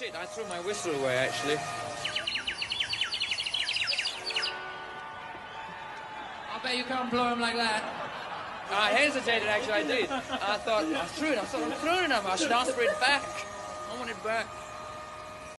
Shit, I threw my whistle away, actually. I bet you can't blow him like that. I hesitated, actually, I did. I thought, I threw it. I thought, I'm throwing him. I should ask for it back. I want it back.